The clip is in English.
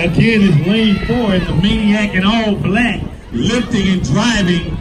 Again, it's lane four. and the maniac in all black, lifting and driving